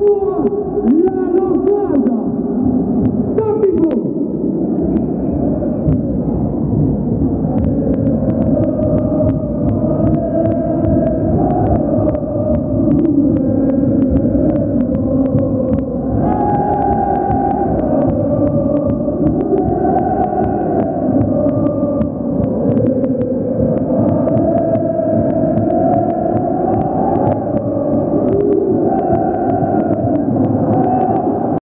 Samoa,